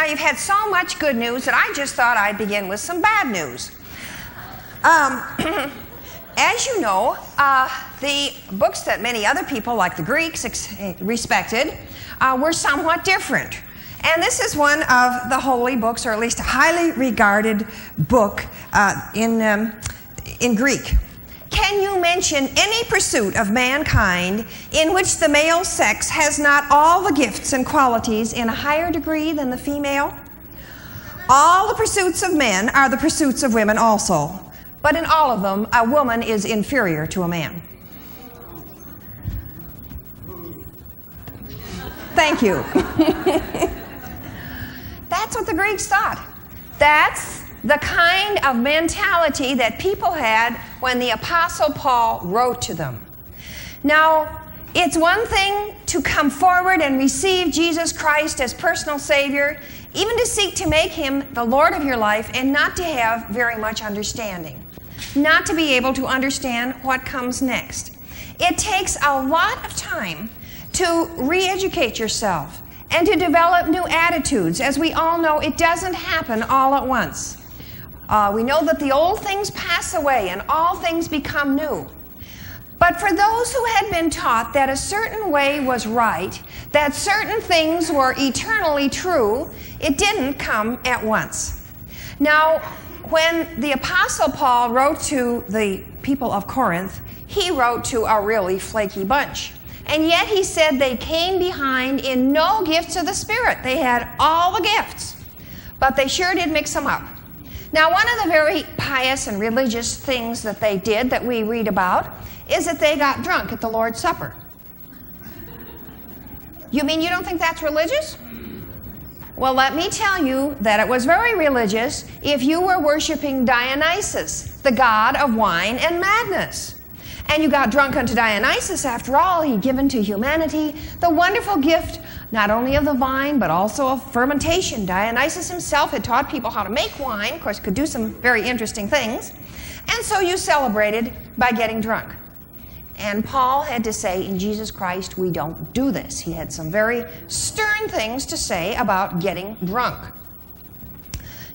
Now, you've had so much good news that I just thought I'd begin with some bad news. Um, as you know, uh, the books that many other people, like the Greeks, ex- respected, uh, were somewhat different. And this is one of the holy books, or at least a highly regarded book uh, in, um, in Greek. Can you mention any pursuit of mankind in which the male sex has not all the gifts and qualities in a higher degree than the female? All the pursuits of men are the pursuits of women also, but in all of them, a woman is inferior to a man. Thank you. That's what the Greeks thought. That's the kind of mentality that people had when the Apostle Paul wrote to them. Now, it's one thing to come forward and receive Jesus Christ as personal Savior, even to seek to make Him the Lord of your life, and not to have very much understanding, not to be able to understand what comes next. It takes a lot of time to re educate yourself and to develop new attitudes. As we all know, it doesn't happen all at once. Uh, we know that the old things pass away and all things become new. But for those who had been taught that a certain way was right, that certain things were eternally true, it didn't come at once. Now, when the Apostle Paul wrote to the people of Corinth, he wrote to a really flaky bunch. And yet he said they came behind in no gifts of the Spirit. They had all the gifts, but they sure did mix them up. Now, one of the very pious and religious things that they did that we read about is that they got drunk at the Lord's Supper. You mean you don't think that's religious? Well, let me tell you that it was very religious if you were worshiping Dionysus, the god of wine and madness. And you got drunk unto Dionysus. After all, he'd given to humanity the wonderful gift not only of the vine, but also of fermentation. Dionysus himself had taught people how to make wine, of course, could do some very interesting things. And so you celebrated by getting drunk. And Paul had to say, in Jesus Christ, we don't do this. He had some very stern things to say about getting drunk.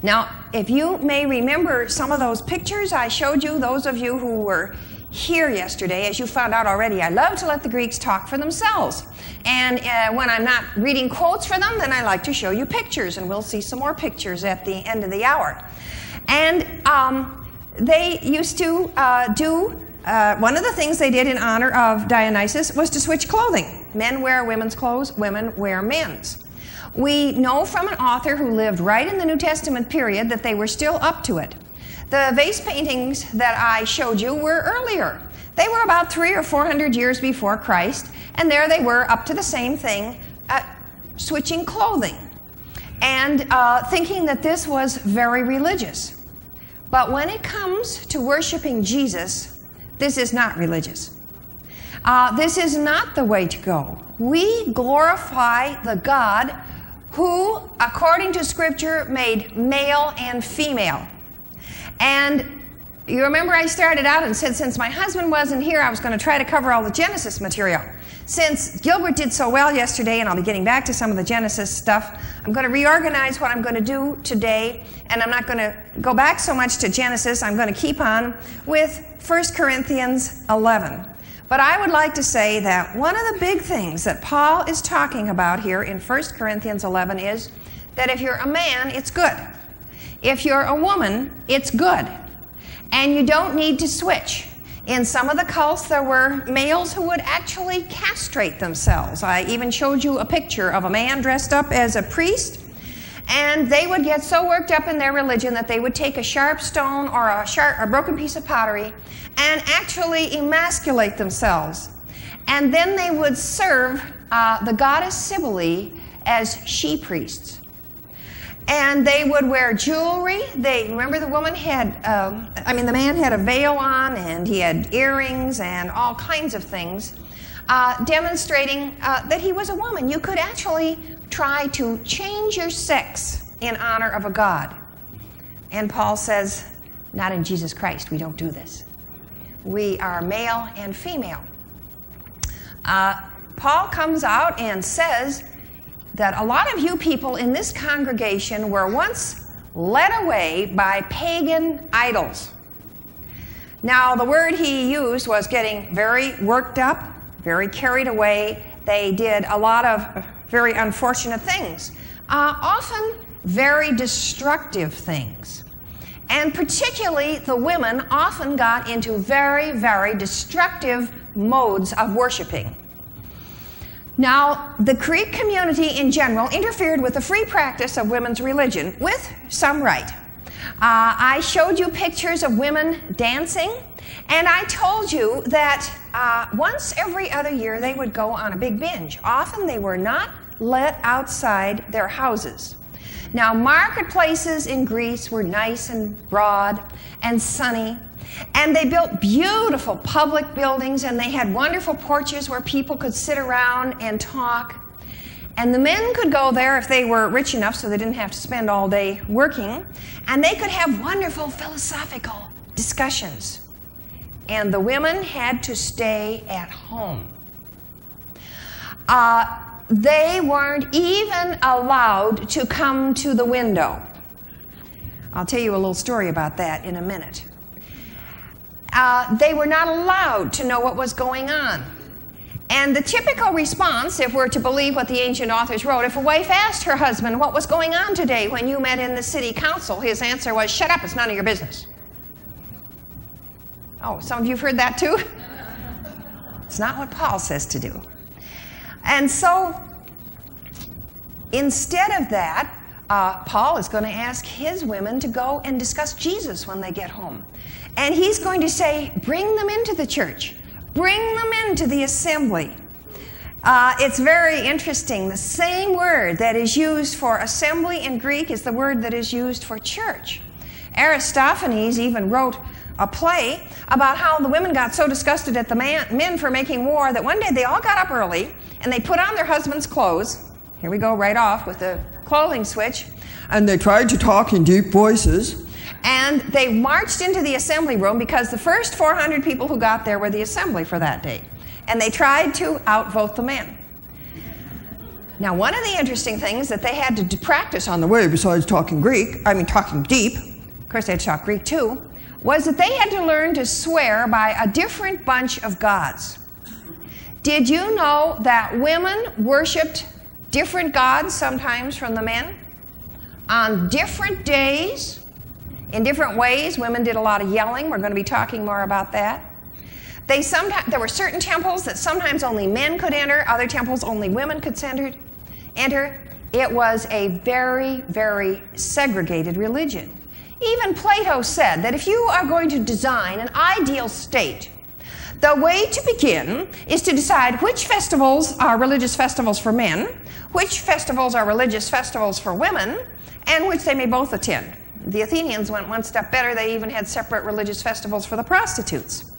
Now, if you may remember some of those pictures I showed you, those of you who were here yesterday. As you found out already, I love to let the Greeks talk for themselves. And uh, when I'm not reading quotes for them, then I like to show you pictures, and we'll see some more pictures at the end of the hour. And um, they used to uh, do uh, one of the things they did in honor of Dionysus was to switch clothing. Men wear women's clothes, women wear men's. We know from an author who lived right in the New Testament period that they were still up to it. The vase paintings that I showed you were earlier. They were about three or four hundred years before Christ, and there they were up to the same thing, uh, switching clothing, and uh, thinking that this was very religious. But when it comes to worshiping Jesus, this is not religious. Uh, this is not the way to go. We glorify the God who, according to Scripture, made male and female. And you remember I started out and said since my husband wasn't here, I was going to try to cover all the Genesis material. Since Gilbert did so well yesterday, and I'll be getting back to some of the Genesis stuff, I'm going to reorganize what I'm going to do today, and I'm not going to go back so much to Genesis. I'm going to keep on with 1 Corinthians 11. But I would like to say that one of the big things that Paul is talking about here in 1 Corinthians 11 is that if you're a man, it's good. If you're a woman, it's good. And you don't need to switch. In some of the cults, there were males who would actually castrate themselves. I even showed you a picture of a man dressed up as a priest. And they would get so worked up in their religion that they would take a sharp stone or a, sharp, a broken piece of pottery and actually emasculate themselves. And then they would serve uh, the goddess Cybele as she priests and they would wear jewelry. They remember the woman had, um, I mean, the man had a veil on, and he had earrings and all kinds of things, uh, demonstrating uh, that he was a woman. You could actually try to change your sex in honor of a god. And Paul says, not in Jesus Christ. We don't do this. We are male and female. Uh, Paul comes out and says that a lot of you people in this congregation were once led away by pagan idols. Now, the word he used was getting very worked up, very carried away. They did a lot of very unfortunate things, uh, often very destructive things. And particularly, the women often got into very, very destructive modes of worshiping. Now, the Greek community in general interfered with the free practice of women's religion with some right. Uh, I showed you pictures of women dancing, and I told you that uh, once every other year they would go on a big binge. Often they were not let outside their houses. Now, marketplaces in Greece were nice and broad and sunny, and they built beautiful public buildings, and they had wonderful porches where people could sit around and talk. And the men could go there if they were rich enough so they didn't have to spend all day working, and they could have wonderful philosophical discussions. And the women had to stay at home. Uh, they weren't even allowed to come to the window. I'll tell you a little story about that in a minute. Uh, they were not allowed to know what was going on. And the typical response, if we're to believe what the ancient authors wrote, if a wife asked her husband what was going on today when you met in the city council, his answer was, Shut up, it's none of your business. Oh, some of you have heard that too? It's not what Paul says to do. And so, instead of that, uh, Paul is going to ask his women to go and discuss Jesus when they get home. And he's going to say, Bring them into the church, bring them into the assembly. Uh, it's very interesting. The same word that is used for assembly in Greek is the word that is used for church. Aristophanes even wrote a play about how the women got so disgusted at the man, men for making war that one day they all got up early and they put on their husband's clothes. Here we go, right off with the clothing switch. And they tried to talk in deep voices. And they marched into the assembly room because the first 400 people who got there were the assembly for that day. And they tried to outvote the men. Now, one of the interesting things that they had to practice on the way, besides talking Greek, I mean, talking deep, of course, they had to talk Greek too, was that they had to learn to swear by a different bunch of gods. Did you know that women worshiped different gods sometimes from the men? On different days, in different ways, women did a lot of yelling. We're going to be talking more about that. They sometimes, there were certain temples that sometimes only men could enter, other temples only women could enter. It was a very, very segregated religion. Even Plato said that if you are going to design an ideal state, the way to begin is to decide which festivals are religious festivals for men, which festivals are religious festivals for women, and which they may both attend. The Athenians went one step better, they even had separate religious festivals for the prostitutes.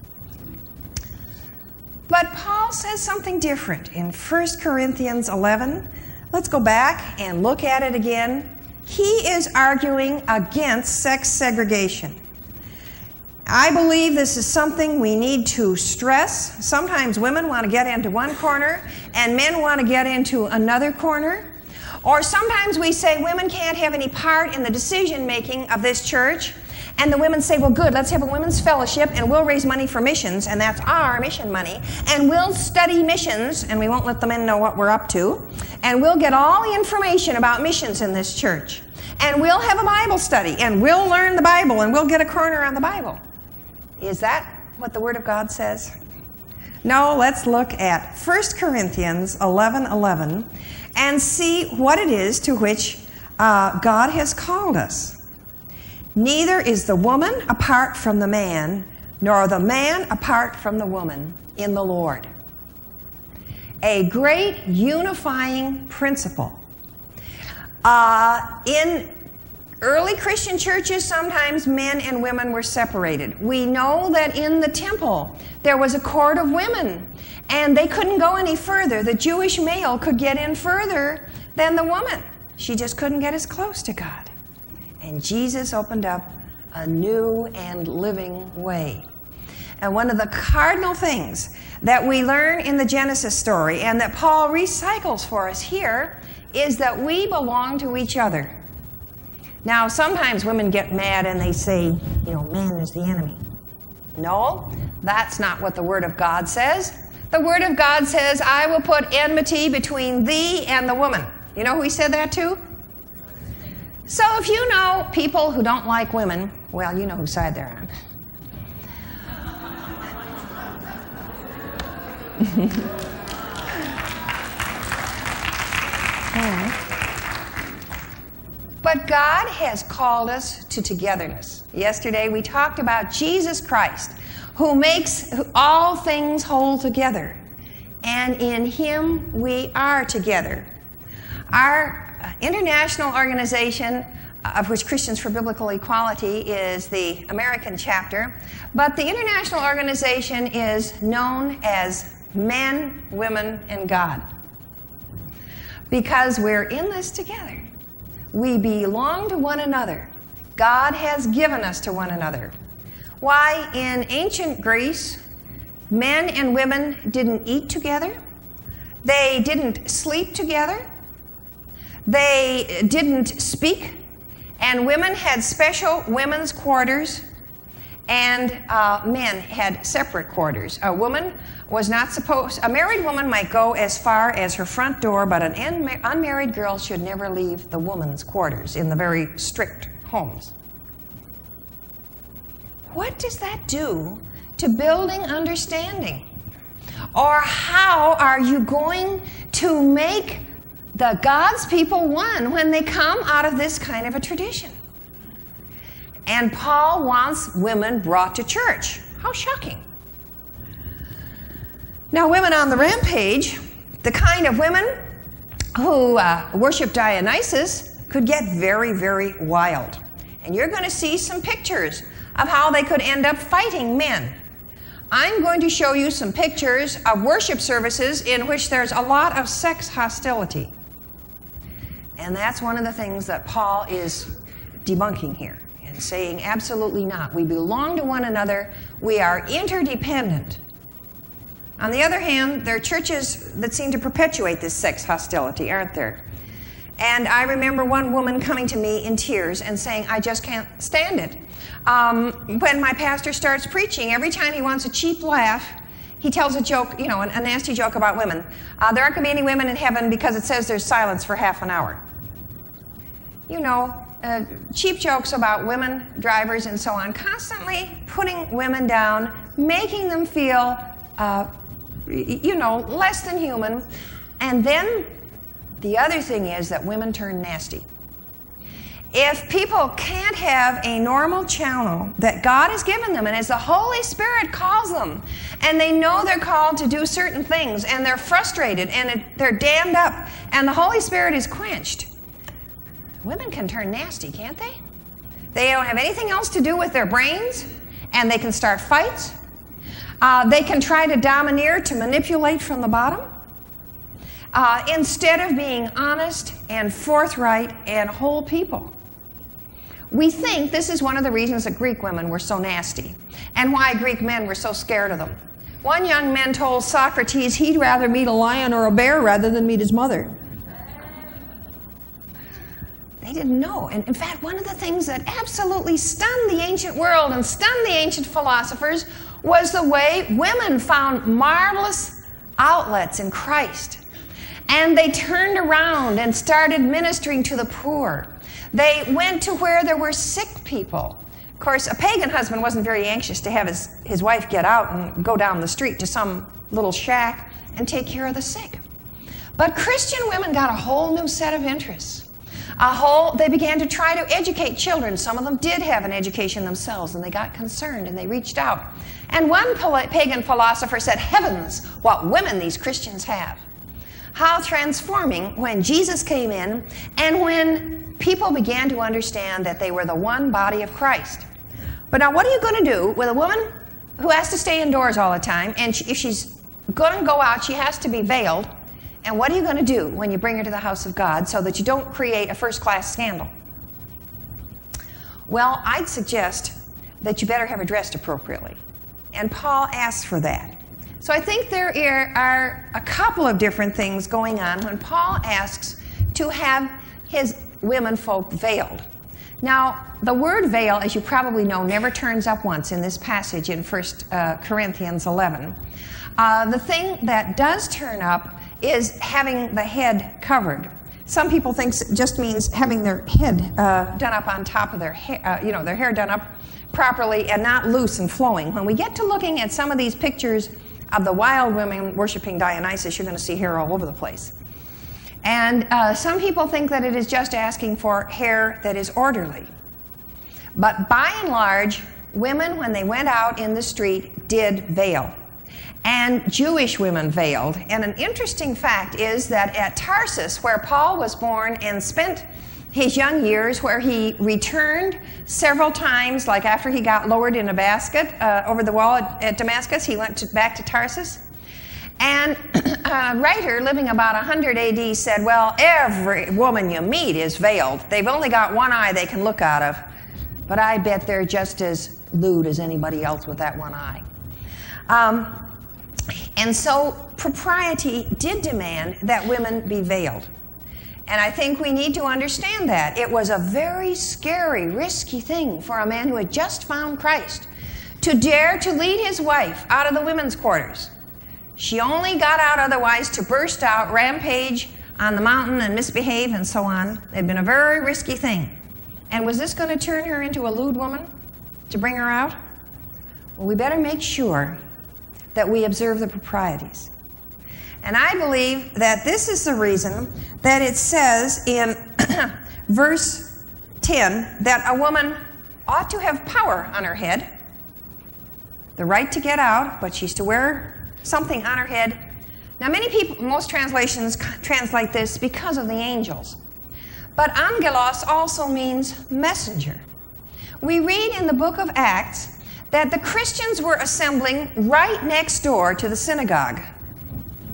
But Paul says something different in 1 Corinthians 11. Let's go back and look at it again he is arguing against sex segregation. I believe this is something we need to stress. Sometimes women want to get into one corner and men want to get into another corner. Or sometimes we say women can't have any part in the decision making of this church. And the women say, well, good, let's have a women's fellowship and we'll raise money for missions, and that's our mission money. And we'll study missions, and we won't let the men know what we're up to. And we'll get all the information about missions in this church. And we'll have a Bible study, and we'll learn the Bible, and we'll get a corner on the Bible. Is that what the Word of God says? No, let's look at 1 Corinthians 11 11 and see what it is to which uh, God has called us. Neither is the woman apart from the man, nor the man apart from the woman in the Lord. A great unifying principle. Uh, in early Christian churches, sometimes men and women were separated. We know that in the temple there was a court of women, and they couldn't go any further. The Jewish male could get in further than the woman, she just couldn't get as close to God. And Jesus opened up a new and living way. And one of the cardinal things that we learn in the Genesis story and that Paul recycles for us here is that we belong to each other. Now, sometimes women get mad and they say, you know, man is the enemy. No, that's not what the Word of God says. The Word of God says, I will put enmity between thee and the woman. You know who he said that to? So if you know people who don't like women, well, you know whose side they're on. But God has called us to togetherness. Yesterday we talked about Jesus Christ, who makes all things whole together. And in Him we are together. Our uh, international organization, uh, of which Christians for Biblical Equality is the American chapter, but the international organization is known as Men, Women, and God. Because we're in this together. We belong to one another. God has given us to one another. Why, in ancient Greece, men and women didn't eat together, they didn't sleep together, they didn't speak, and women had special women's quarters, and uh, men had separate quarters. A woman was not supposed, a married woman might go as far as her front door, but an unmarried girl should never leave the woman's quarters in the very strict homes. What does that do to building understanding? Or how are you going to make the God's people one when they come out of this kind of a tradition? And Paul wants women brought to church. How shocking. Now, women on the rampage, the kind of women who uh, worship Dionysus, could get very, very wild. And you're going to see some pictures of how they could end up fighting men. I'm going to show you some pictures of worship services in which there's a lot of sex hostility. And that's one of the things that Paul is debunking here and saying absolutely not. We belong to one another, we are interdependent. On the other hand, there are churches that seem to perpetuate this sex hostility, aren't there? And I remember one woman coming to me in tears and saying, I just can't stand it. Um, when my pastor starts preaching, every time he wants a cheap laugh, he tells a joke, you know, a, nasty joke about women. Uh, there aren't going to be any women in heaven because it says there's silence for half an hour. You know, uh, cheap jokes about women drivers and so on, constantly putting women down, making them feel uh, you know, less than human. And then the other thing is that women turn nasty. If people can't have a normal channel that God has given them, and as the Holy Spirit calls them, and they know they're called to do certain things, and they're frustrated, and they're dammed up, and the Holy Spirit is quenched, women can turn nasty, can't they? They don't have anything else to do with their brains, and they can start fights, uh, they can try to domineer, to manipulate from the bottom. Uh, instead of being honest and forthright and whole people. We think this is one of the reasons that Greek women were so nasty and why Greek men were so scared of them. One young man told Socrates he'd rather meet a lion or a bear rather than meet his mother. They didn't know. And in fact, one of the things that absolutely stunned the ancient world and stunned the ancient philosophers was the way women found marvelous outlets in Christ. And they turned around and started ministering to the poor. They went to where there were sick people. Of course, a pagan husband wasn't very anxious to have his, his wife get out and go down the street to some little shack and take care of the sick. But Christian women got a whole new set of interests a whole they began to try to educate children some of them did have an education themselves and they got concerned and they reached out and one pagan philosopher said heavens what women these christians have how transforming when jesus came in and when people began to understand that they were the one body of christ but now what are you going to do with a woman who has to stay indoors all the time and if she's going to go out she has to be veiled and what are you going to do when you bring her to the house of God so that you don't create a first class scandal? Well, I'd suggest that you better have her dressed appropriately. And Paul asks for that. So I think there are a couple of different things going on when Paul asks to have his women folk veiled. Now, the word veil, as you probably know, never turns up once in this passage in 1 uh, Corinthians 11. Uh, the thing that does turn up is having the head covered. Some people think it just means having their head uh, done up on top of their hair, uh, you know, their hair done up properly and not loose and flowing. When we get to looking at some of these pictures of the wild women worshiping Dionysus, you're going to see here all over the place. And uh, some people think that it is just asking for hair that is orderly. But by and large, women, when they went out in the street, did veil. And Jewish women veiled. And an interesting fact is that at Tarsus, where Paul was born and spent his young years, where he returned several times, like after he got lowered in a basket uh, over the wall at, at Damascus, he went to, back to Tarsus. And a writer living about 100 AD said, Well, every woman you meet is veiled. They've only got one eye they can look out of. But I bet they're just as lewd as anybody else with that one eye. Um, and so propriety did demand that women be veiled. And I think we need to understand that. It was a very scary, risky thing for a man who had just found Christ to dare to lead his wife out of the women's quarters she only got out otherwise to burst out, rampage on the mountain, and misbehave and so on. It had been a very risky thing. And was this going to turn her into a lewd woman to bring her out? Well, we better make sure that we observe the proprieties. And I believe that this is the reason that it says in verse 10 that a woman ought to have power on her head, the right to get out, but she's to wear something on her head. Now, many people, most translations translate this because of the angels. But angelos also means messenger. We read in the book of Acts that the Christians were assembling right next door to the synagogue.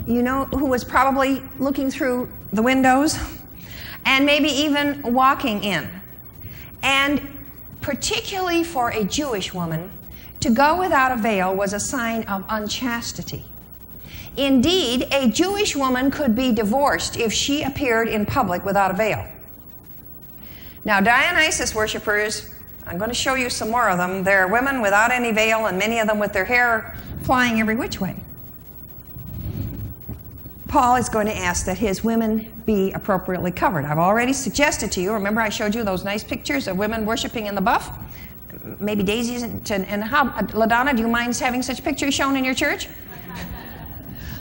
You know who was probably looking through the windows and maybe even walking in. And particularly for a Jewish woman, to go without a veil was a sign of unchastity. Indeed, a Jewish woman could be divorced if she appeared in public without a veil. Now, Dionysus worshippers, I'm going to show you some more of them. They're women without any veil, and many of them with their hair flying every which way. Paul is going to ask that his women be appropriately covered. I've already suggested to you, remember I showed you those nice pictures of women worshiping in the buff? maybe Daisy's and, and how, LaDonna, do you mind having such pictures shown in your church?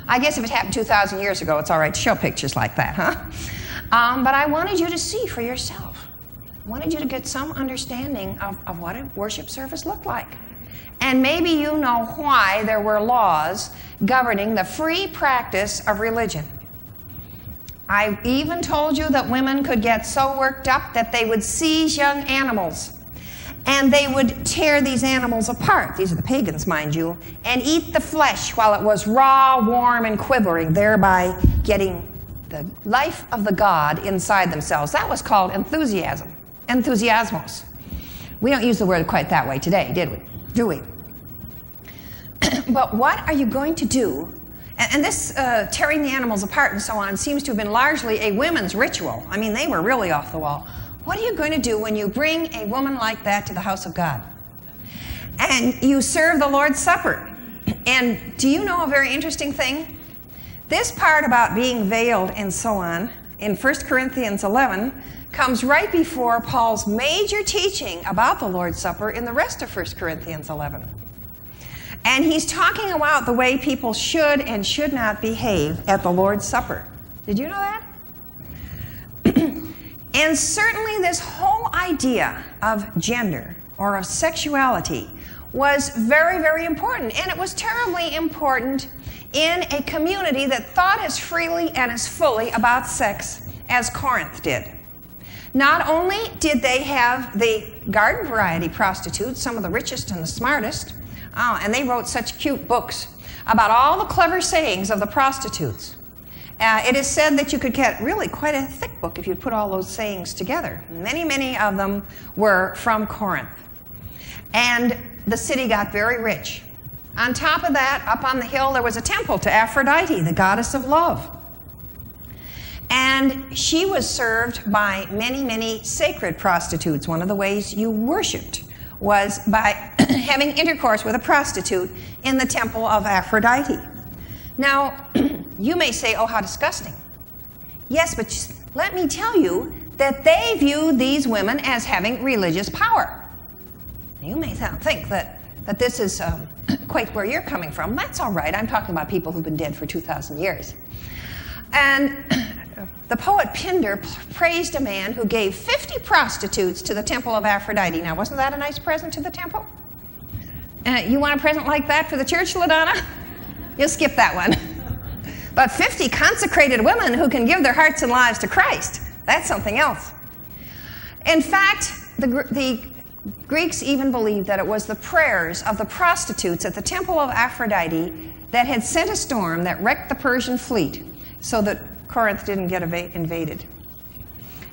I guess if it happened 2,000 years ago, it's all right to show pictures like that, huh? Um, but I wanted you to see for yourself. I wanted you to get some understanding of, of what a worship service looked like. And maybe you know why there were laws governing the free practice of religion. I even told you that women could get so worked up that they would seize young animals and they would tear these animals apart, these are the pagans, mind you, and eat the flesh while it was raw, warm, and quivering, thereby getting the life of the god inside themselves. That was called enthusiasm, enthusiasmos. We don't use the word quite that way today, did we? Do but what are you going to do? And, and this uh, tearing the animals apart and so on seems to have been largely a women's ritual. I mean, they were really off the wall. What are you going to do when you bring a woman like that to the house of God? And you serve the Lord's Supper. And do you know a very interesting thing? This part about being veiled and so on in 1 Corinthians 11 comes right before Paul's major teaching about the Lord's Supper in the rest of 1 Corinthians 11. And he's talking about the way people should and should not behave at the Lord's Supper. Did you know that? And certainly, this whole idea of gender or of sexuality was very, very important. And it was terribly important in a community that thought as freely and as fully about sex as Corinth did. Not only did they have the garden variety prostitutes, some of the richest and the smartest, oh, and they wrote such cute books about all the clever sayings of the prostitutes. Uh, it is said that you could get really quite a thick book if you put all those sayings together. Many, many of them were from Corinth. And the city got very rich. On top of that, up on the hill, there was a temple to Aphrodite, the goddess of love. And she was served by many, many sacred prostitutes. One of the ways you worshiped was by having intercourse with a prostitute in the temple of Aphrodite. Now, you may say, oh, how disgusting. Yes, but let me tell you that they viewed these women as having religious power. You may think that, that this is um, quite where you're coming from. That's all right. I'm talking about people who've been dead for 2,000 years. And the poet Pindar praised a man who gave 50 prostitutes to the temple of Aphrodite. Now, wasn't that a nice present to the temple? Uh, you want a present like that for the church, LaDonna? You'll skip that one. But 50 consecrated women who can give their hearts and lives to Christ, that's something else. In fact, the, the Greeks even believed that it was the prayers of the prostitutes at the temple of Aphrodite that had sent a storm that wrecked the Persian fleet so that Corinth didn't get invaded.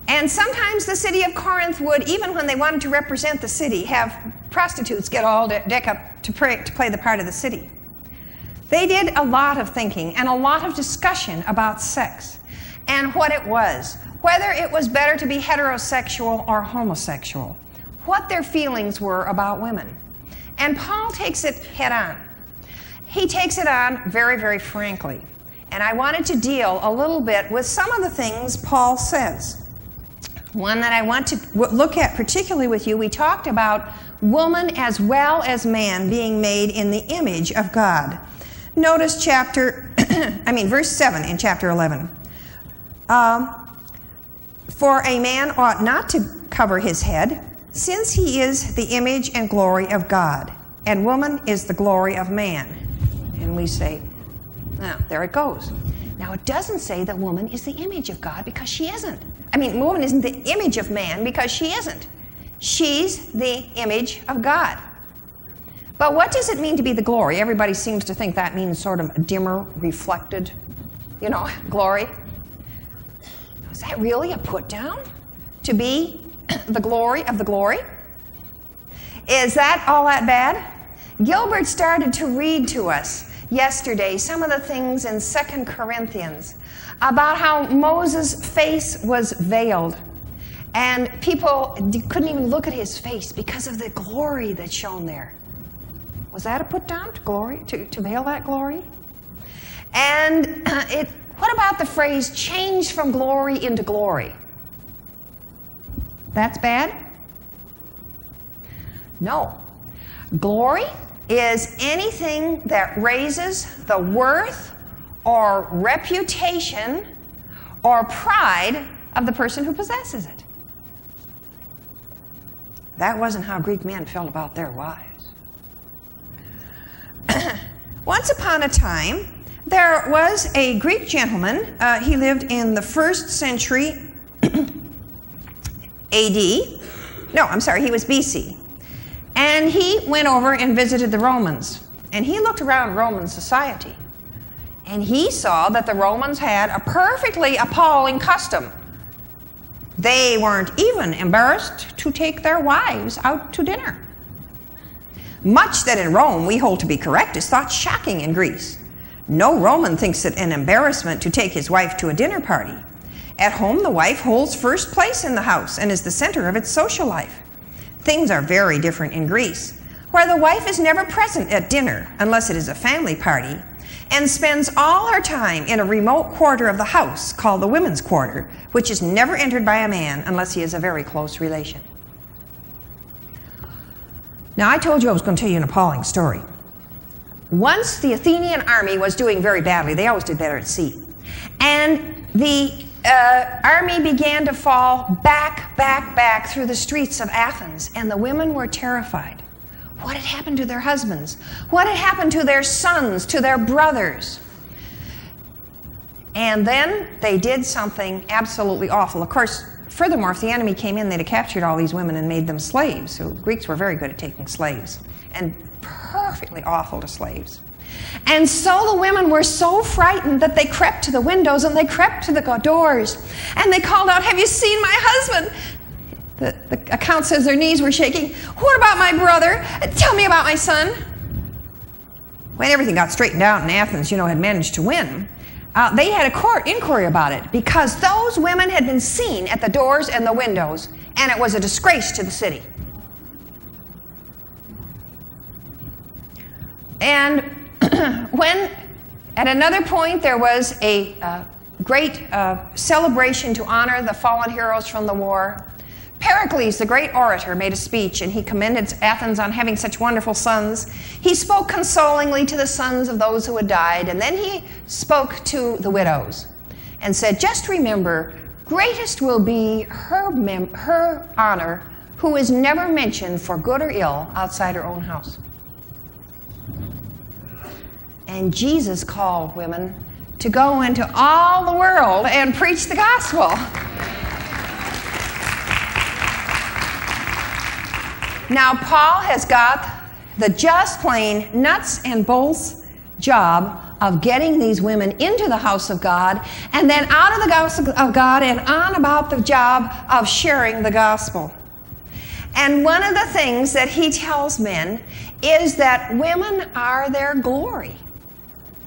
And sometimes the city of Corinth would, even when they wanted to represent the city, have prostitutes get all deck up to, pray, to play the part of the city. They did a lot of thinking and a lot of discussion about sex and what it was, whether it was better to be heterosexual or homosexual, what their feelings were about women. And Paul takes it head on. He takes it on very, very frankly. And I wanted to deal a little bit with some of the things Paul says. One that I want to look at particularly with you, we talked about woman as well as man being made in the image of God. Notice chapter, I mean, verse 7 in chapter 11. Um, For a man ought not to cover his head, since he is the image and glory of God, and woman is the glory of man. And we say, now, there it goes. Now, it doesn't say that woman is the image of God because she isn't. I mean, woman isn't the image of man because she isn't. She's the image of God. But what does it mean to be the glory? Everybody seems to think that means sort of dimmer, reflected, you know, glory. Is that really a put down? To be the glory of the glory? Is that all that bad? Gilbert started to read to us yesterday some of the things in Second Corinthians about how Moses' face was veiled. And people couldn't even look at his face because of the glory that shone there. Was that a put down to glory, to, to veil that glory? And it, what about the phrase change from glory into glory? That's bad? No. Glory is anything that raises the worth or reputation or pride of the person who possesses it. That wasn't how Greek men felt about their wives. Once upon a time, there was a Greek gentleman. Uh, he lived in the first century AD. No, I'm sorry, he was BC. And he went over and visited the Romans. And he looked around Roman society. And he saw that the Romans had a perfectly appalling custom. They weren't even embarrassed to take their wives out to dinner. Much that in Rome we hold to be correct is thought shocking in Greece. No Roman thinks it an embarrassment to take his wife to a dinner party. At home, the wife holds first place in the house and is the center of its social life. Things are very different in Greece, where the wife is never present at dinner unless it is a family party and spends all her time in a remote quarter of the house called the women's quarter, which is never entered by a man unless he is a very close relation. Now, I told you I was going to tell you an appalling story. Once the Athenian army was doing very badly, they always did better at sea. And the uh, army began to fall back, back, back through the streets of Athens, and the women were terrified. What had happened to their husbands? What had happened to their sons, to their brothers? And then they did something absolutely awful. Of course, furthermore, if the enemy came in, they'd have captured all these women and made them slaves. So Greeks were very good at taking slaves and perfectly awful to slaves. And so the women were so frightened that they crept to the windows and they crept to the doors and they called out, Have you seen my husband? The, the account says their knees were shaking. What about my brother? Tell me about my son. when everything got straightened out in Athens, you know, had managed to win, uh, they had a court inquiry about it because those women had been seen at the doors and the windows, and it was a disgrace to the city. And when at another point there was a uh, great uh, celebration to honor the fallen heroes from the war, Pericles, the great orator, made a speech and he commended Athens on having such wonderful sons. He spoke consolingly to the sons of those who had died, and then he spoke to the widows and said, Just remember, greatest will be her, mem- her honor who is never mentioned for good or ill outside her own house. And Jesus called women to go into all the world and preach the gospel. Now, Paul has got the just plain nuts and bolts job of getting these women into the house of God and then out of the house of God and on about the job of sharing the gospel. And one of the things that he tells men is that women are their glory.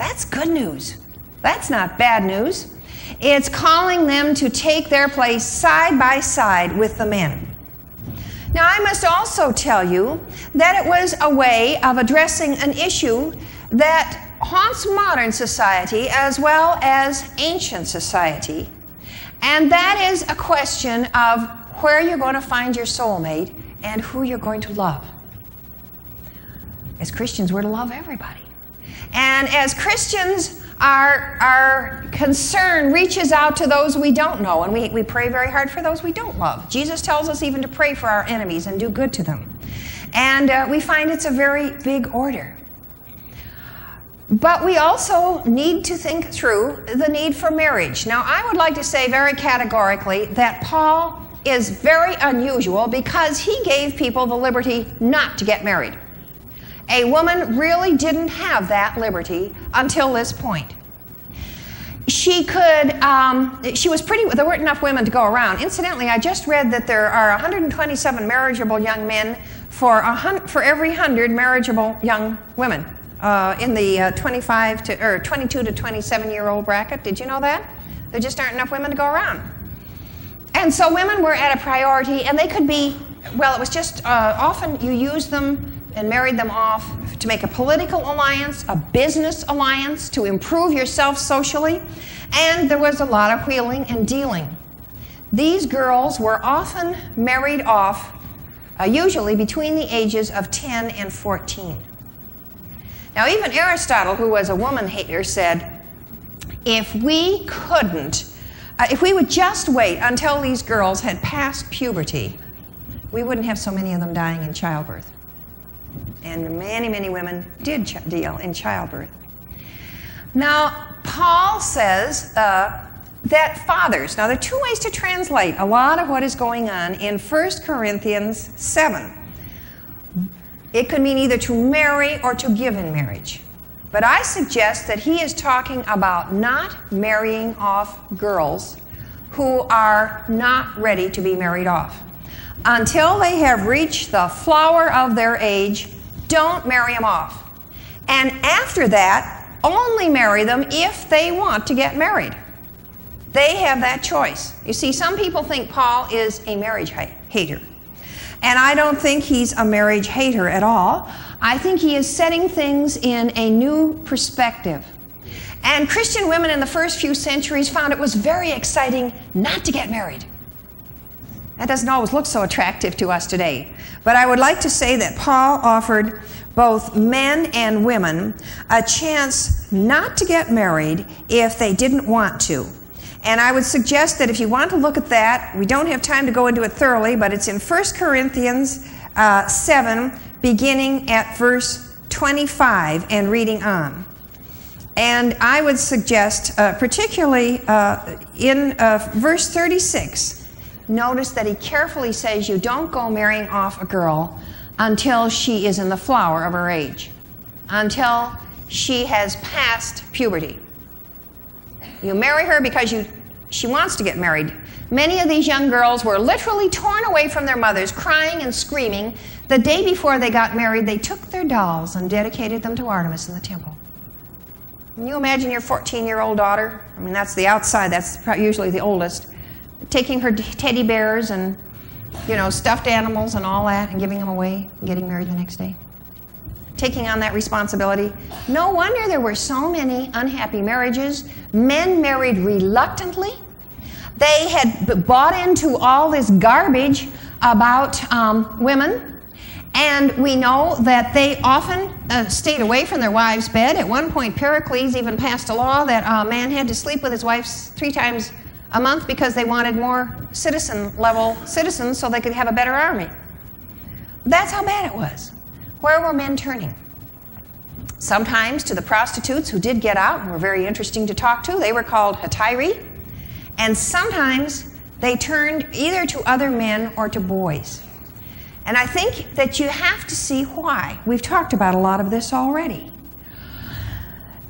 That's good news. That's not bad news. It's calling them to take their place side by side with the men. Now, I must also tell you that it was a way of addressing an issue that haunts modern society as well as ancient society, and that is a question of where you're going to find your soulmate and who you're going to love. As Christians, we're to love everybody. And as Christians, our, our concern reaches out to those we don't know, and we, we pray very hard for those we don't love. Jesus tells us even to pray for our enemies and do good to them. And uh, we find it's a very big order. But we also need to think through the need for marriage. Now, I would like to say very categorically that Paul is very unusual because he gave people the liberty not to get married. A woman really didn't have that liberty until this point. She could, um, she was pretty, there weren't enough women to go around. Incidentally, I just read that there are 127 marriageable young men for, a for every 100 marriageable young women uh, in the uh, 25 to, or 22 to 27 year old bracket. Did you know that? There just aren't enough women to go around. And so women were at a priority, and they could be, well, it was just uh, often you use them and married them off to make a political alliance, a business alliance, to improve yourself socially, and there was a lot of wheeling and dealing. These girls were often married off, uh, usually between the ages of 10 and 14. Now, even Aristotle, who was a woman hater, said, if we couldn't, uh, if we would just wait until these girls had passed puberty, we wouldn't have so many of them dying in childbirth and many, many women did ch- deal in childbirth. Now, Paul says uh, that fathers, now there are two ways to translate a lot of what is going on in 1 Corinthians 7. It could mean either to marry or to give in marriage. But I suggest that he is talking about not marrying off girls who are not ready to be married off. Until they have reached the flower of their age, don't marry them off. And after that, only marry them if they want to get married. They have that choice. You see, some people think Paul is a marriage hater. And I don't think he's a marriage hater at all. I think he is setting things in a new perspective. And Christian women in the first few centuries found it was very exciting not to get married. That doesn't always look so attractive to us today. But I would like to say that Paul offered both men and women a chance not to get married if they didn't want to. And I would suggest that if you want to look at that, we don't have time to go into it thoroughly, but it's in 1 Corinthians uh, 7, beginning at verse 25 and reading on. And I would suggest, uh, particularly uh, in uh, verse 36, notice that he carefully says you don't go marrying off a girl until she is in the flower of her age, until she has passed puberty. You marry her because you She wants to get married. Many of these young girls were literally torn away from their mothers, crying and screaming. The day before they got married, they took their dolls and dedicated them to Artemis in the temple. Can you imagine your 14 year old daughter? I mean, that's the outside, that's usually the oldest, taking her teddy bears and, you know, stuffed animals and all that and giving them away and getting married the next day. Taking on that responsibility. No wonder there were so many unhappy marriages. Men married reluctantly. They had bought into all this garbage about um, women and we know that they often uh, stayed away from their wives' bed. At one point, Pericles even passed a law that a man had to sleep with his wife three times a month because they wanted more citizen level citizens so they could have a better army. That's how bad it was. Where were men turning? Sometimes to the prostitutes who did get out and were very interesting to talk to. They were called hetairai. And sometimes they turned either to other men or to boys. And I think that you have to see why. We've talked about a lot of this already.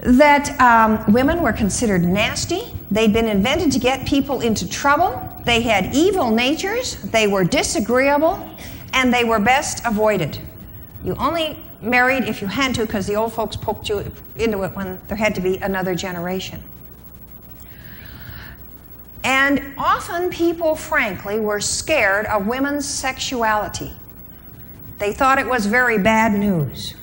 That um, women were considered nasty, they'd been invented to get people into trouble, they had evil natures, they were disagreeable, and they were best avoided. You only married if you had to because the old folks poked you into it when there had to be another generation. And often people, frankly, were scared of women's sexuality. They thought it was very bad news.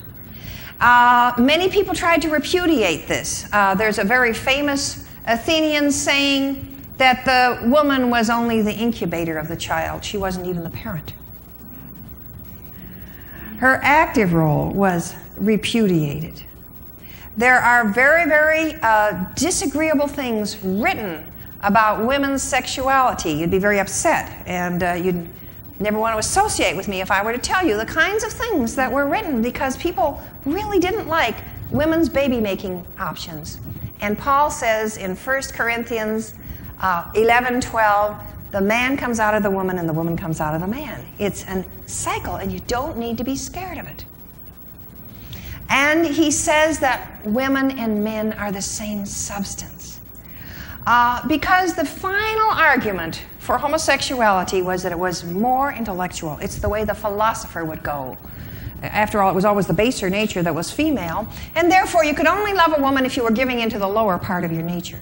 Uh, many people tried to repudiate this. Uh, there's a very famous Athenian saying that the woman was only the incubator of the child, she wasn't even the parent. Her active role was repudiated. There are very, very uh, disagreeable things written about women's sexuality. You'd be very upset, and uh, you'd never want to associate with me if I were to tell you the kinds of things that were written because people really didn't like women's baby making options. And Paul says in 1 Corinthians uh, 11 12, the man comes out of the woman and the woman comes out of the man. It's a cycle, and you don't need to be scared of it. And he says that women and men are the same substance. Uh, because the final argument for homosexuality was that it was more intellectual. It's the way the philosopher would go. After all, it was always the baser nature that was female, and therefore you could only love a woman if you were giving into the lower part of your nature.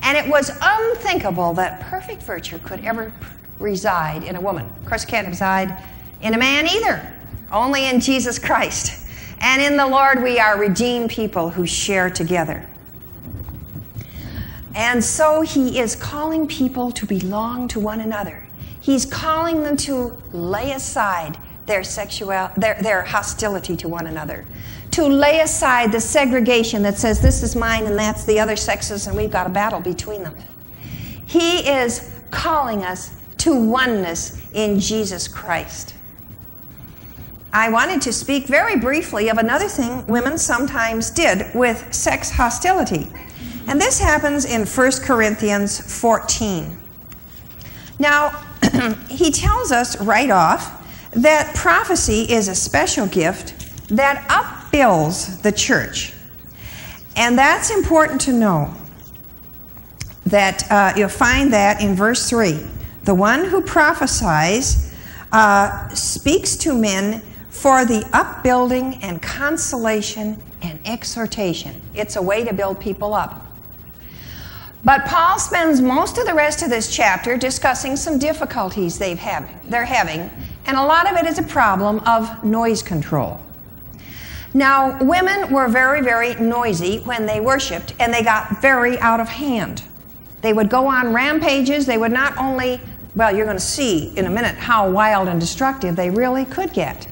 And it was unthinkable that perfect virtue could ever reside in a woman. Of course, it can't reside in a man either, only in Jesus Christ. And in the Lord, we are redeemed people who share together. And so he is calling people to belong to one another. He's calling them to lay aside their sexual their, their hostility to one another. To lay aside the segregation that says this is mine and that's the other sex's and we've got a battle between them. He is calling us to oneness in Jesus Christ. I wanted to speak very briefly of another thing women sometimes did with sex hostility. And this happens in 1 Corinthians 14. Now, he tells us right off that prophecy is a special gift that upbuilds the church. And that's important to know. That uh, you'll find that in verse 3. The one who prophesies uh, speaks to men for the upbuilding and consolation and exhortation. It's a way to build people up. But Paul spends most of the rest of this chapter discussing some difficulties they've have, they're having, and a lot of it is a problem of noise control. Now, women were very, very noisy when they worshiped, and they got very out of hand. They would go on rampages. They would not only, well, you're going to see in a minute how wild and destructive they really could get.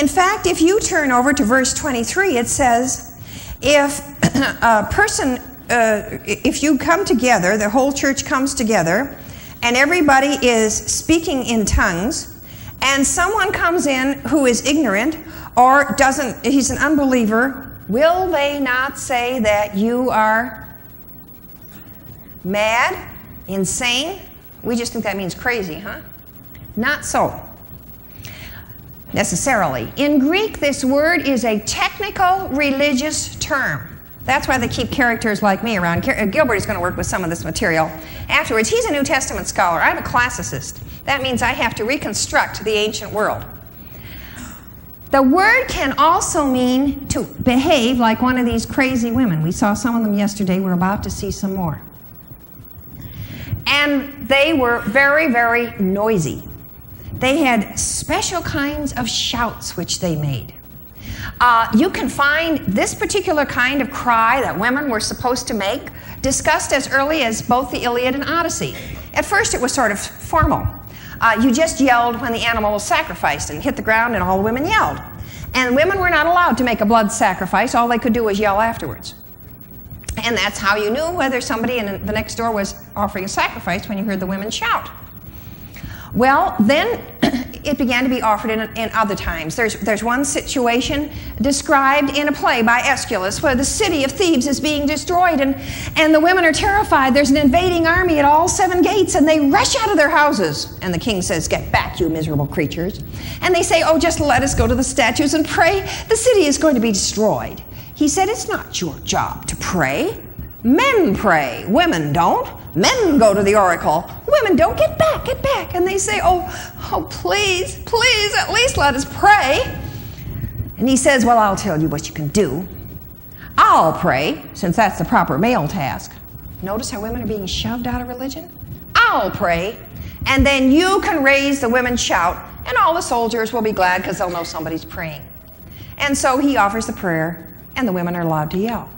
In fact, if you turn over to verse 23, it says, if a person uh, if you come together, the whole church comes together, and everybody is speaking in tongues, and someone comes in who is ignorant or doesn't, he's an unbeliever, will they not say that you are mad, insane? We just think that means crazy, huh? Not so. Necessarily. In Greek, this word is a technical religious term. That's why they keep characters like me around. Uh, Gilbert is going to work with some of this material afterwards. He's a New Testament scholar. I'm a classicist. That means I have to reconstruct the ancient world. The word can also mean to behave like one of these crazy women. We saw some of them yesterday. We're about to see some more. And they were very, very noisy. They had special kinds of shouts which they made. Uh, you can find this particular kind of cry that women were supposed to make discussed as early as both the Iliad and Odyssey. At first, it was sort of formal. Uh, you just yelled when the animal was sacrificed and hit the ground, and all the women yelled. And women were not allowed to make a blood sacrifice. All they could do was yell afterwards. And that's how you knew whether somebody in the next door was offering a sacrifice when you heard the women shout. Well, then it began to be offered in, in, other times. There's, there's one situation described in a play by Aeschylus where the city of Thebes is being destroyed and, and the women are terrified. There's an invading army at all seven gates and they rush out of their houses. And the king says, Get back, you miserable creatures. And they say, Oh, just let us go to the statues and pray. The city is going to be destroyed. He said, It's not your job to pray. Men pray, women don't. Men go to the oracle. Women don't. Get back, get back. And they say, Oh, oh, please, please, at least let us pray. And he says, Well, I'll tell you what you can do. I'll pray, since that's the proper male task. Notice how women are being shoved out of religion? I'll pray, and then you can raise the women's shout, and all the soldiers will be glad because they'll know somebody's praying. And so he offers the prayer, and the women are allowed to yell.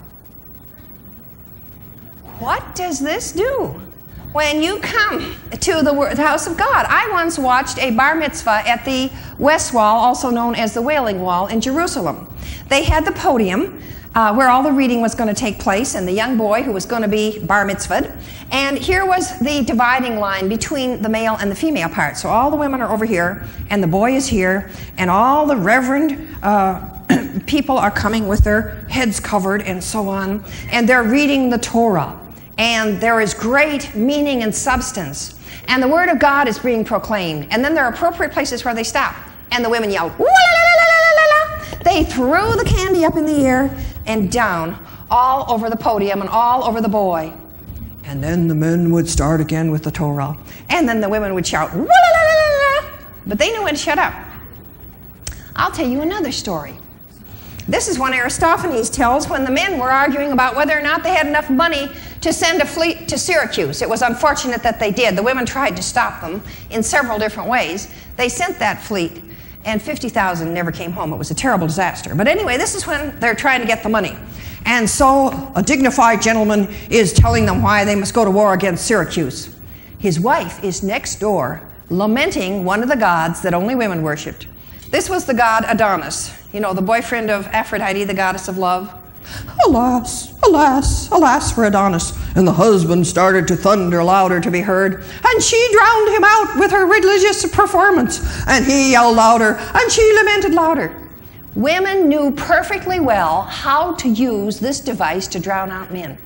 What does this do? When you come to the house of God, I once watched a bar mitzvah at the West Wall, also known as the Wailing Wall, in Jerusalem. They had the podium uh, where all the reading was going to take place, and the young boy who was going to be bar mitzvahed. And here was the dividing line between the male and the female part. So all the women are over here, and the boy is here, and all the reverend uh, people are coming with their heads covered and so on, and they're reading the Torah and there is great meaning and substance. And the word of God is being proclaimed. And then there are appropriate places where they stop. And the women yell, They threw the candy up in the air and down all over the podium and all over the boy. And then the men would start again with the Torah. And then the women would shout, But they knew when to shut up. I'll tell you another story. This is one Aristophanes tells when the men were arguing about whether or not they had enough money to send a fleet to Syracuse. It was unfortunate that they did. The women tried to stop them in several different ways. They sent that fleet, and 50,000 never came home. It was a terrible disaster. But anyway, this is when they're trying to get the money. And so a dignified gentleman is telling them why they must go to war against Syracuse. His wife is next door, lamenting one of the gods that only women worshipped. This was the god Adonis, you know, the boyfriend of Aphrodite, the goddess of love. Alas, alas, alas for Adonis. And the husband started to thunder louder to be heard, and she drowned him out with her religious performance. And he yelled louder, and she lamented louder. Women knew perfectly well how to use this device to drown out men.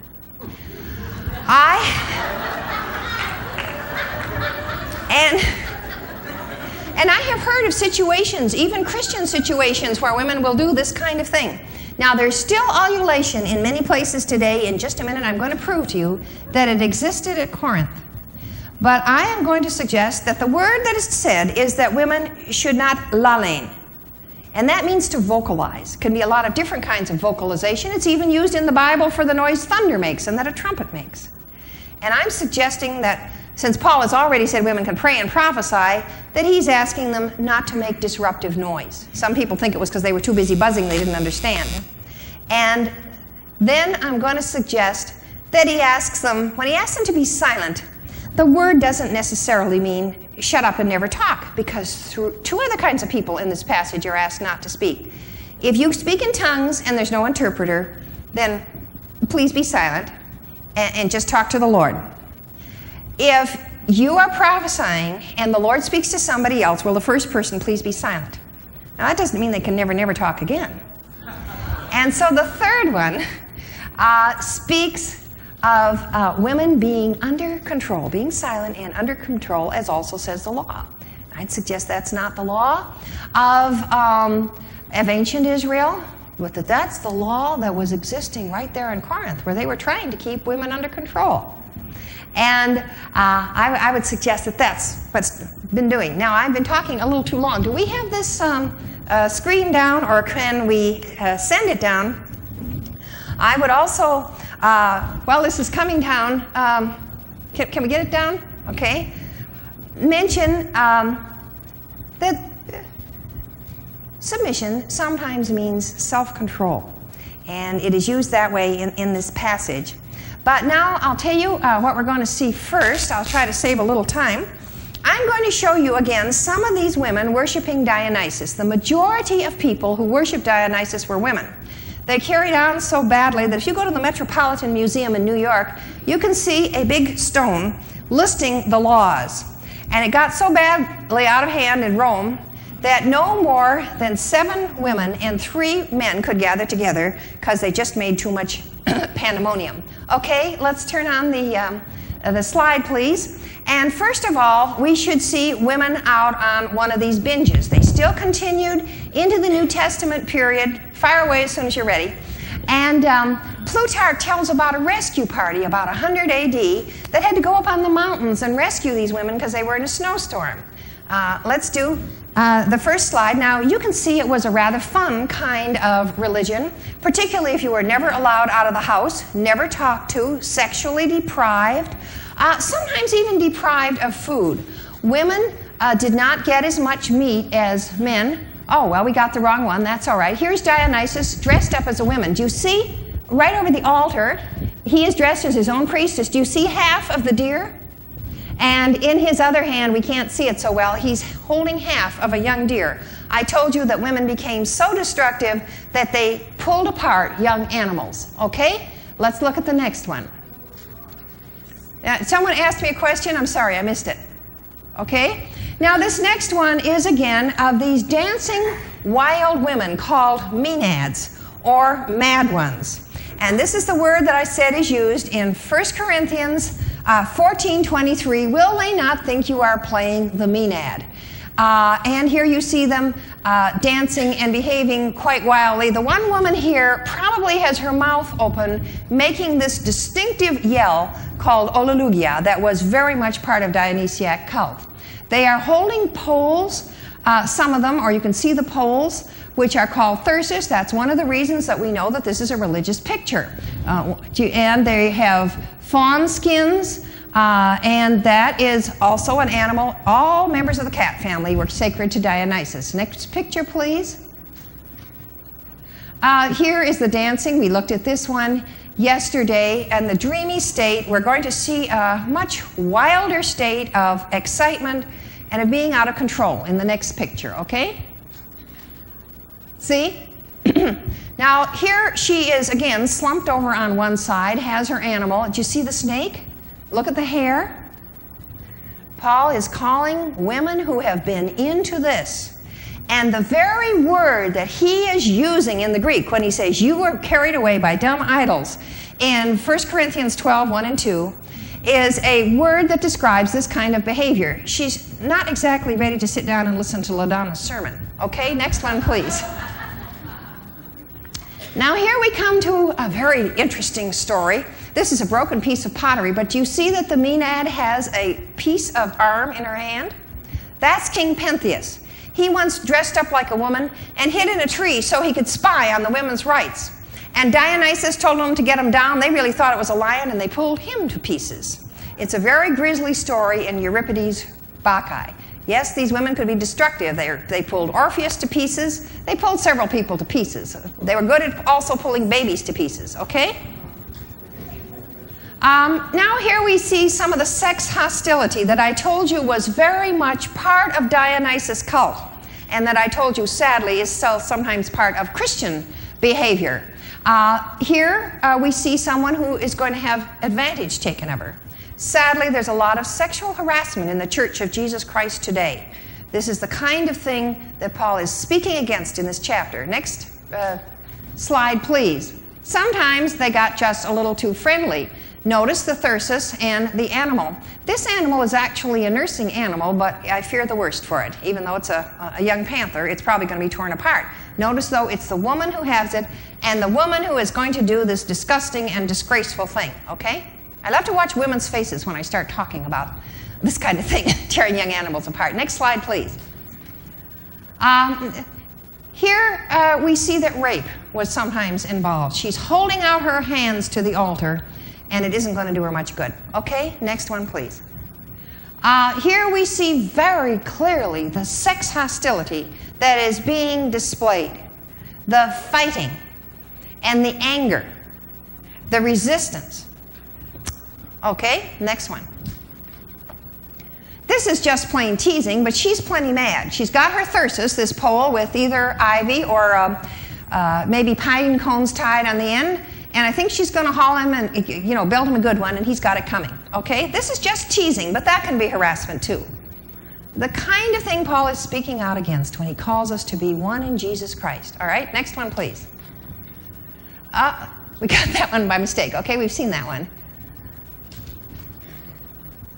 I. And. And I have heard of situations, even Christian situations, where women will do this kind of thing. Now, there's still ululation in many places today. In just a minute, I'm going to prove to you that it existed at Corinth. But I am going to suggest that the word that is said is that women should not lalein. And that means to vocalize. It can be a lot of different kinds of vocalization. It's even used in the Bible for the noise thunder makes and that a trumpet makes. And I'm suggesting that since Paul has already said women can pray and prophesy, that he's asking them not to make disruptive noise. Some people think it was because they were too busy buzzing, they didn't understand. And then I'm going to suggest that he asks them, when he asks them to be silent, the word doesn't necessarily mean shut up and never talk, because two other kinds of people in this passage are asked not to speak. If you speak in tongues and there's no interpreter, then please be silent and, and just talk to the Lord. If you are prophesying and the Lord speaks to somebody else, will the first person please be silent? Now, that doesn't mean they can never, never talk again. And so the third one uh, speaks of uh, women being under control, being silent and under control, as also says the law. I'd suggest that's not the law of, um, of ancient Israel. but that that's the law that was existing right there in Corinth, where they were trying to keep women under control. And uh, I, I, would suggest that that's what's been doing. Now, I've been talking a little too long. Do we have this um, uh, screen down, or can we uh, send it down? I would also, uh, while this is coming down, um, can, can, we get it down? Okay. Mention um, that submission sometimes means self control, and it is used that way in, in this passage. But now I'll tell you uh, what we're going to see first. I'll try to save a little time. I'm going to show you again some of these women worshiping Dionysus. The majority of people who worship Dionysus were women. They carried on so badly that if you go to the Metropolitan Museum in New York, you can see a big stone listing the laws. And it got so badly out of hand in Rome that no more than seven women and three men could gather together because they just made too much pandemonium. Okay, let's turn on the, um, uh, the slide, please. And first of all, we should see women out on one of these binges. They still continued into the New Testament period. Fire away as soon as you're ready. And um, Plutarch tells about a rescue party about 100 AD that had to go up on the mountains and rescue these women because they were in a snowstorm. Uh, let's do uh, the first slide. Now, you can see it was a rather fun kind of religion, particularly if you were never allowed out of the house, never talked to, sexually deprived, uh, sometimes even deprived of food. Women uh, did not get as much meat as men. Oh, well, we got the wrong one. That's all right. Here's Dionysus dressed up as a woman. Do you see? Right over the altar, he is dressed as his own priestess. Do you see half of the deer? And in his other hand, we can't see it so well, he's holding half of a young deer. I told you that women became so destructive that they pulled apart young animals. Okay? Let's look at the next one. Uh, someone asked me a question. I'm sorry, I missed it. Okay? Now, this next one is again of these dancing wild women called maenads or mad ones. And this is the word that I said is used in 1 Corinthians uh, 1423, will they not think you are playing the Maenad? Uh, and here you see them uh, dancing and behaving quite wildly. The one woman here probably has her mouth open, making this distinctive yell called Ololugia that was very much part of Dionysiac cult. They are holding poles, uh, some of them, or you can see the poles, which are called thyrsus. That's one of the reasons that we know that this is a religious picture. Uh, and they have fawn skins, uh, and that is also an animal. All members of the cat family were sacred to Dionysus. Next picture, please. Uh, here is the dancing. We looked at this one yesterday, and the dreamy state. We're going to see a much wilder state of excitement and of being out of control in the next picture, okay? See? now, here she is again slumped over on one side, has her animal. Do you see the snake? Look at the hair. Paul is calling women who have been into this. And the very word that he is using in the Greek when he says, You were carried away by dumb idols, in 1 Corinthians 12, 1 and 2, is a word that describes this kind of behavior. She's not exactly ready to sit down and listen to LaDonna's sermon. Okay, next one, please. Now, here we come to a very interesting story. This is a broken piece of pottery, but do you see that the Maenad has a piece of arm in her hand? That's King Pentheus. He once dressed up like a woman and hid in a tree so he could spy on the women's rites. And Dionysus told them to get him down. They really thought it was a lion and they pulled him to pieces. It's a very grisly story in Euripides' Bacchae. Yes, these women could be destructive. They, they pulled Orpheus to pieces. They pulled several people to pieces. They were good at also pulling babies to pieces, okay? Um, now, here we see some of the sex hostility that I told you was very much part of Dionysus' cult, and that I told you, sadly, is so sometimes part of Christian behavior. Uh, here uh, we see someone who is going to have advantage taken of her. Sadly, there's a lot of sexual harassment in the Church of Jesus Christ today. This is the kind of thing that Paul is speaking against in this chapter. Next uh, slide, please. Sometimes they got just a little too friendly. Notice the thyrsus and the animal. This animal is actually a nursing animal, but I fear the worst for it. Even though it's a, a young panther, it's probably going to be torn apart. Notice, though, it's the woman who has it and the woman who is going to do this disgusting and disgraceful thing, okay? I love to watch women's faces when I start talking about this kind of thing, tearing young animals apart. Next slide, please. Um, here uh, we see that rape was sometimes involved. She's holding out her hands to the altar, and it isn't going to do her much good. Okay, next one, please. Uh, here we see very clearly the sex hostility that is being displayed the fighting and the anger, the resistance. Okay, next one. This is just plain teasing, but she's plenty mad. She's got her thyrsus, this pole with either ivy or uh, uh, maybe pine cones tied on the end, and I think she's going to haul him and you know build him a good one, and he's got it coming. Okay, this is just teasing, but that can be harassment too. The kind of thing Paul is speaking out against when he calls us to be one in Jesus Christ. All right, next one, please. Uh, we got that one by mistake. Okay, we've seen that one.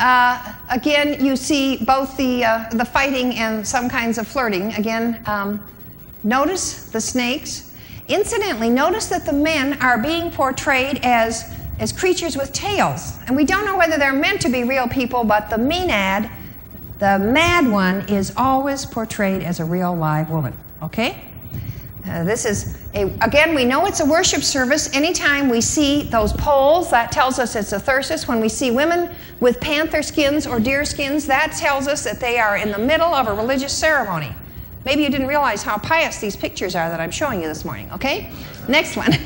Uh, again, you see both the, uh, the fighting and some kinds of flirting. Again, um, notice the snakes. Incidentally, notice that the men are being portrayed as, as creatures with tails. And we don't know whether they're meant to be real people, but the Maenad, the mad one, is always portrayed as a real live woman. Okay? Uh, this is, a, again, we know it's a worship service. Anytime we see those poles, that tells us it's a thyrsus. When we see women with panther skins or deer skins, that tells us that they are in the middle of a religious ceremony. Maybe you didn't realize how pious these pictures are that I'm showing you this morning, okay? Next one.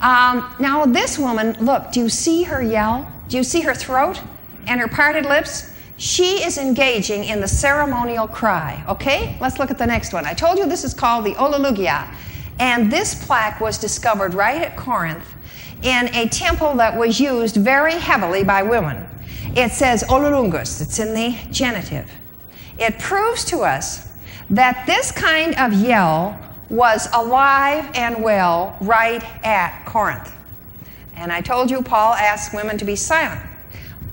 Um, now, this woman, look, do you see her yell? Do you see her throat and her parted lips? She is engaging in the ceremonial cry. Okay, let's look at the next one. I told you this is called the Ololugia, and this plaque was discovered right at Corinth in a temple that was used very heavily by women. It says Ololungus, it's in the genitive. It proves to us that this kind of yell was alive and well right at Corinth. And I told you Paul asked women to be silent.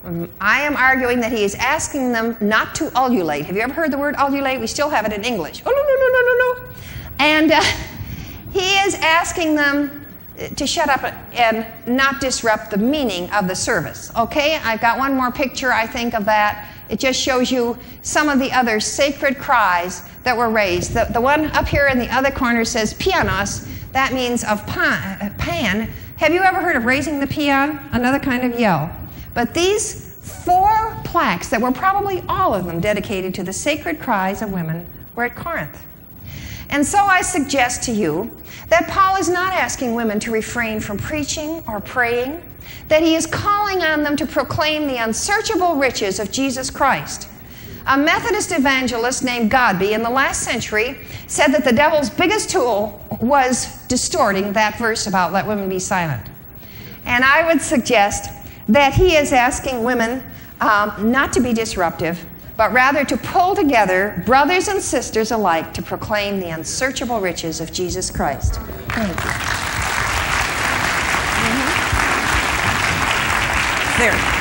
Mm, I am arguing that he is asking them not to ululate. Have you ever heard the word ululate? We still have it in English. Oh, no, no, no, no, no, no. And uh, he is asking them uh, to shut up and not disrupt the meaning of the service. Okay, I've got one more picture, I think, of that. It just shows you some of the other sacred cries that were raised. The, the one up here in the other corner says paianos. That means of pan, uh, pan. Have you ever heard of raising the paean? Another kind of yell. But these four plaques, that were probably all of them dedicated to the sacred cries of women, were at Corinth. And so I suggest to you that Paul is not asking women to refrain from preaching or praying, that he is calling on them to proclaim the unsearchable riches of Jesus Christ. A Methodist evangelist named Godbey in the last century said that the devil's biggest tool was distorting that verse about let women be silent. And I would suggest that he is asking women um, not to be disruptive, but rather to pull together brothers and sisters alike to proclaim the unsearchable riches of Jesus Christ. Thank you. Mm-hmm. There.